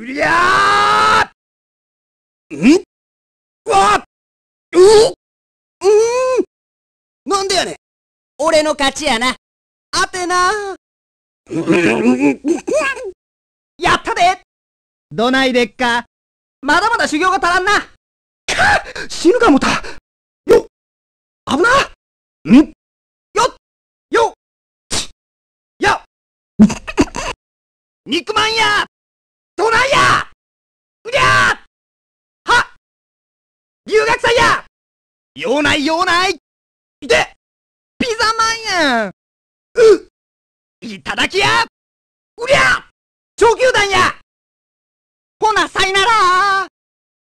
ん。わうううん。なんでやねん。俺の勝ちやな。当てな。やったで。どないでっか？まだまだ修行が足らんな。死ぬかもた。よ危な。ん。よよや肉まんや留学祭や！用ない用ない！でピザマンやん。ういただきや！うりゃ！超球団や、